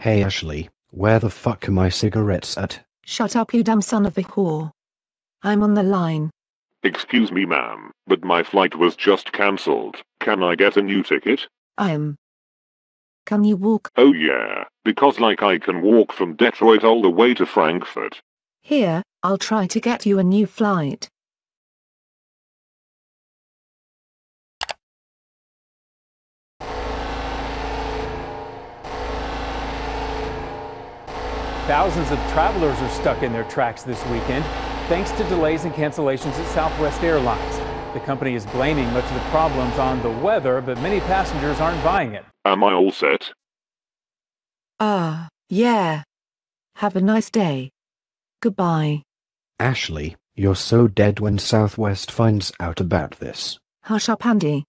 Hey Ashley, where the fuck are my cigarettes at? Shut up you dumb son of a whore. I'm on the line. Excuse me ma'am, but my flight was just cancelled. Can I get a new ticket? I'm. Can you walk? Oh yeah, because like I can walk from Detroit all the way to Frankfurt. Here, I'll try to get you a new flight. Thousands of travelers are stuck in their tracks this weekend, thanks to delays and cancellations at Southwest Airlines. The company is blaming much of the problems on the weather, but many passengers aren't buying it. Am I all set? Ah, yeah. Have a nice day. Goodbye. Ashley, you're so dead when Southwest finds out about this. Hush up Andy.